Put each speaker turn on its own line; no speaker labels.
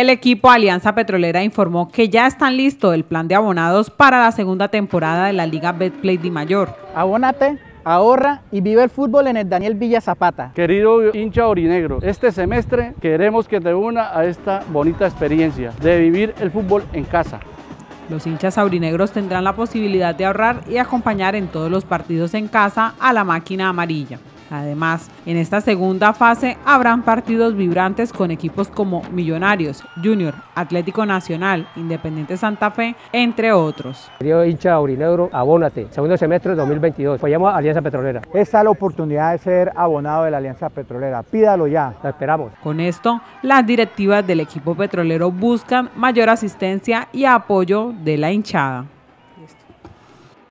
El equipo Alianza Petrolera informó que ya están listos el plan de abonados para la segunda temporada de la Liga Betplay Di Mayor.
Abónate ahorra y vive el fútbol en el Daniel Villa Zapata.
Querido hincha orinegro, este semestre queremos que te una a esta bonita experiencia de vivir el fútbol en casa.
Los hinchas aurinegros tendrán la posibilidad de ahorrar y acompañar en todos los partidos en casa a la máquina amarilla. Además, en esta segunda fase habrán partidos vibrantes con equipos como Millonarios, Junior, Atlético Nacional, Independiente Santa Fe, entre otros.
Querido hincha aurinegro, abónate, segundo semestre de 2022. Apoyamos a Alianza Petrolera.
Esta es la oportunidad de ser abonado de la Alianza Petrolera. Pídalo ya.
La esperamos.
Con esto, las directivas del equipo petrolero buscan mayor asistencia y apoyo de la hinchada.